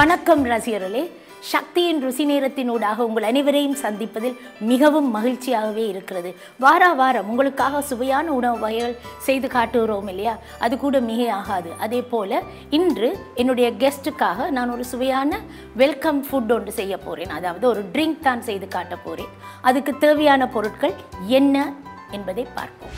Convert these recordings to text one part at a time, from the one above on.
வணக்கம் ரசிகர்களே. சக்தியின் ருசி நேரத்தினூடாக உங்கள் அனைவரையும் சந்திப்பதில் மிகவும் மகிழ்ச்சியாகவே இருக்கிறது. வார வாரம் உங்களுக்காக சுவையான உணவு வகைகள் செய்து காட்டுகிறோம் இல்லையா? அது கூட மிக ஆகாது. அதே போல் இன்று என்னுடைய கெஸ்ட்டுக்காக நான் ஒரு சுவையான வெல்கம் ஃபுட் ஒன்று செய்ய போகிறேன் அதாவது ஒரு ட்ரிங்க் தான் செய்து காட்ட போகிறேன் அதுக்கு தேவையான பொருட்கள் என்ன என்பதை பார்ப்போம்.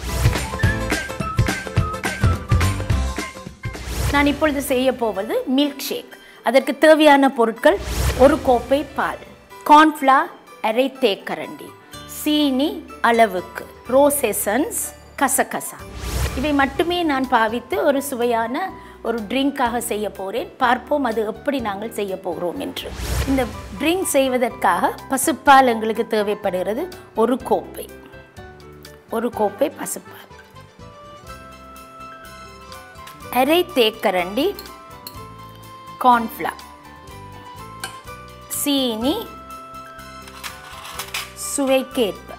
நான் இப்பொழுது செய்ய போவது மில்க் ஷேக் அதற்கு தேவையான பொருட்கள் ஒரு கோப்பை பால் கார்ன்ஃப்ளா அரை தேக்கரண்டி சீனி அளவுக்கு ரோஸ் எசன்ஸ் கசகசா. இவை மட்டுமே நான் பாவித்து ஒரு சுவையான ஒரு ட்ரிங்காக செய்ய போகிறேன் பார்ப்போம் அது எப்படி நாங்கள் செய்ய போகிறோம் என்று. இந்த ட்ரிங்க் செய்வதற்காக பசுப்பால் எங்களுக்கு தேவைப்படுகிறது ஒரு கோப்பை. ஒரு கோப்பை பசுப்பால். அரை தேக்கரண்டி கார்ன்ஃப்ளவர் சீனி சுவைக்கேற்பு.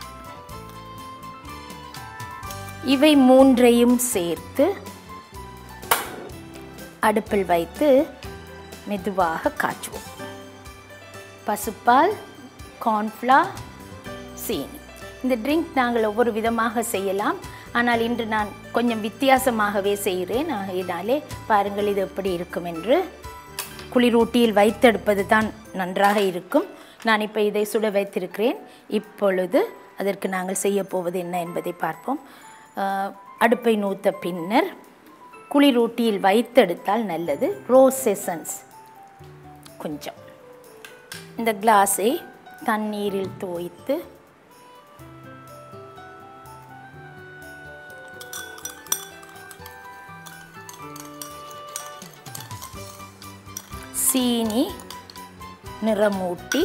இவை மூன்றையும் சேர்த்து அடுப்பில் வைத்து மெதுவாக காய்ச்சுவோம். பசுப்பால் கார்ன்ஃப்ளா சீனி. இந்த ட்ரிங்க் நாங்கள் ஒவ்வொரு விதமாக செய்யலாம். ஆனால் இன்று நான் கொஞ்சம் வித்தியாசமாகவே செய்கிறேன். ஆகையினாலே பாருங்கள் இது எப்படி இருக்கும் என்று. குளிரூட்டியில் வைத்தெடுப்பது தான் நன்றாக இருக்கும். நான் இப்போ இதை சுட வைத்திருக்கிறேன். இப்பொழுது அதற்கு நாங்கள் செய்ய போவது என்ன என்பதை பார்ப்போம். அடுப்பை நூத்த பின்னர் குளிரூட்டியில் வைத்தெடுத்தால் நல்லது. ரோஸ் எசன்ஸ் கொஞ்சம். இந்த கிளாஸை தண்ணீரில் தோய்த்து சீனி நிறமூட்டி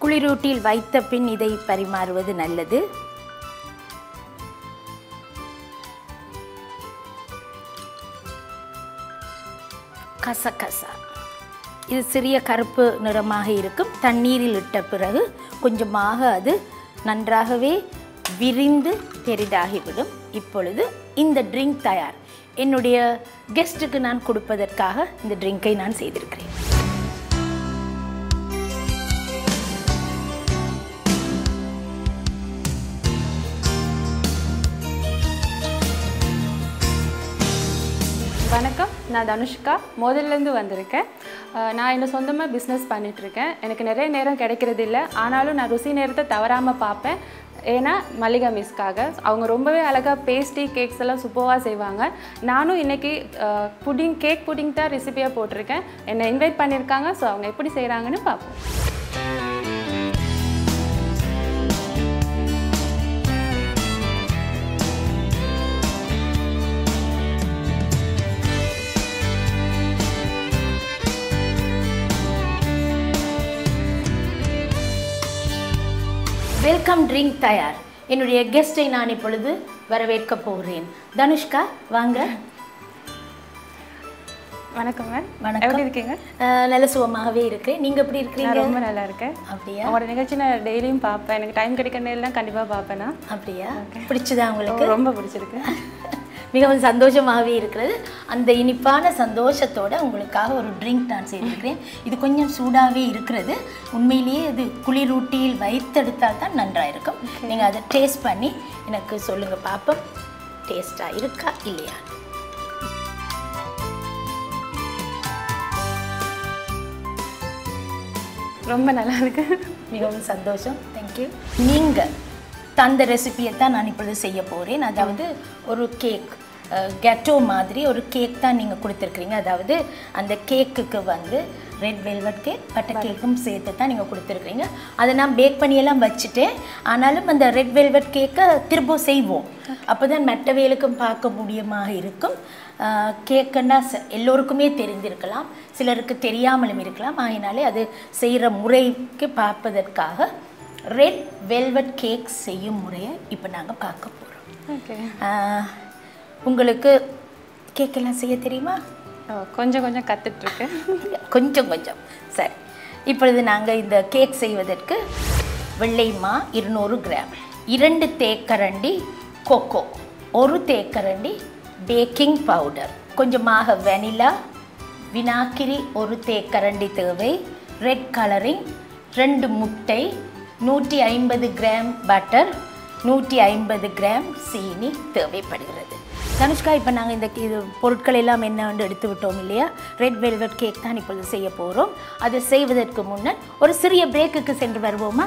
குளிரூட்டில் வைத்த பின் இதை பரிமாறுவது நல்லது. கசகசா. இது சிறிய கருப்பு நிறமாக இருக்கும். தண்ணீரில் இட்ட பிறகு கொஞ்சமாக அது நன்றாகவே விரிந்து பெரிதாகிவிடும். இப்பொழுது இந்த ட்ரிங்க் தயார். என்னுடைய கெஸ்ட்டுக்கு நான் கொடுப்பதற்காக இந்த ட்ரிங்கை நான் செய்திருக்கிறேன். நான் தனுஷ்கா மோதல்லேருந்து வந்திருக்கேன். நான் என்ன சொந்தமாக பிஸ்னஸ் பண்ணிகிட்ருக்கேன் எனக்கு நிறைய நேரம் கிடைக்கிறது இல்லை ஆனாலும் நான் ருசி நேரத்தை தவறாமல் பார்ப்பேன். ஏன்னா மல்லிகா மிஸ்க்காக அவங்க ரொம்பவே அழகாக பேஸ்ட்ரி கேக்ஸ் எல்லாம் சூப்பராக செய்வாங்க. நானும் இன்றைக்கி புடிங் கேக் புடிங் தான் ரெசிபியாக போட்டிருக்கேன். என்னை இன்வைட் பண்ணியிருக்காங்க. ஸோ அவங்க எப்படி செய்கிறாங்கன்னு பார்ப்போம். வெல்கம் ட்ரிங்க் தயார். என்னுடைய கெஸ்ட்டை நான் இப்பொழுது வரவேற்க போகிறேன். தனுஷ்கா வாங்க. வணக்கங்க வணக்கம். எப்படி இருக்கீங்க? நல்ல சுகமாகவே இருக்கிறேன். நீங்க எப்படி நான் இருக்கிறீங்க? ரொம்ப நல்லா இருக்கேன். அப்படியா? அவங்களோட நிகழ்ச்சி நான் டெய்லியும் பார்ப்பேன். எனக்கு டைம் கிடைக்கிற நேரம் கண்டிப்பாக பார்ப்பேன் அப்படியா? பிடிச்சதா உங்களுக்கு? ரொம்ப பிடிச்சிருக்கு. மிகவும் சந்தோஷமாகவே இருக்கிறது. அந்த இனிப்பான சந்தோஷத்தோட உங்களுக்காக ஒரு ட்ரிங்க் நான் செய்திருக்கிறேன். இது கொஞ்சம் சூடாகவே இருக்கிறது. உண்மையிலேயே இது குளிரூட்டியில் வைத்தெடுத்தால் தான் நன்றாக இருக்கும் நீங்கள் அதை டேஸ்ட் பண்ணி எனக்கு சொல்லுங்கள் பார்ப்போம் டேஸ்ட்டாக இருக்கா இல்லையா? ரொம்ப நல்லா இருக்கு. மிகவும் சந்தோஷம். தேங்க்யூ நீங்கள் தந்த ரெசிபியை தான் நான் இப்பொழுது செய்ய போகிறேன் அதாவது ஒரு கேக் கெட்டோ மாதிரி ஒரு கேக் தான் நீங்கள் கொடுத்துருக்குறீங்க. அதாவது அந்த கேக்குக்கு வந்து ரெட் வெல்வெட் கேக் பட்டர் கேக்கும் சேர்த்து தான் நீங்கள் கொடுத்துருக்குறீங்க. அதை நான் பேக் பண்ணியெல்லாம் வச்சுட்டேன் ஆனாலும் அந்த ரெட் வெல்வெட் கேக்கை திரும்ப செய்வோம். அப்போ தான் மெட்டவேலுக்கும் பார்க்க முடியுமாக இருக்கும். கேக்குன்னா எல்லோருக்குமே தெரிந்திருக்கலாம். சிலருக்கு தெரியாமலும் இருக்கலாம். ஆகினாலே அது செய்கிற முறைக்கு பார்ப்பதற்காக ரெட் வெல்வெட் கேக் செய்யும் முறையை இப்போ நாங்கள் பார்க்க போகிறோம் ஓகே உங்களுக்கு கேக் எல்லாம் செய்ய தெரியுமா? கொஞ்சம் கொஞ்சம் கற்றுட்ருக்கேன் கொஞ்சம் கொஞ்சம். சரி. இப்பொழுது நாங்கள் இந்த கேக் செய்வதற்கு வெள்ளை மா இருநூறு கிராம் இரண்டு தேக்கரண்டி கொக்கோ ஒரு தேக்கரண்டி பேக்கிங் பவுடர் கொஞ்சமாக வெனிலா வினாக்கிரி ஒரு தேக்கரண்டி தேவை ரெட் கலரிங் ரெண்டு முட்டை நூற்றி ஐம்பது கிராம் பட்டர் நூற்றி ஐம்பது கிராம் சீனி தேவைப்படுகிறது. தனுஷ்கா இப்போ நாங்கள் இந்த இது பொருட்கள் எல்லாம் என்னவென்று எடுத்து விட்டோம் இல்லையா? ரெட் வெல்வெட் கேக் தான் இப்பொழுது செய்ய போகிறோம் அதை செய்வதற்கு முன்னர் ஒரு சிறிய பிரேக்குக்கு சென்று வருவோமா?